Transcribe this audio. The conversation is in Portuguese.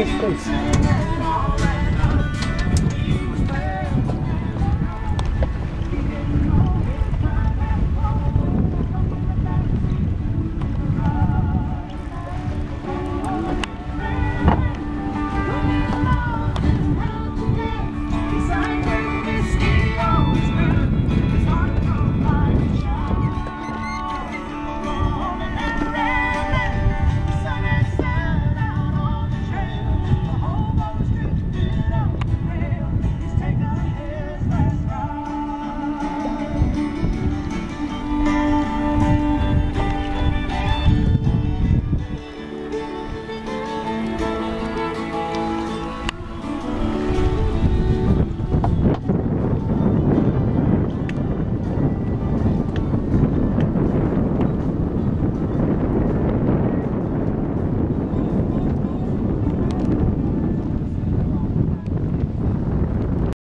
exatamente para.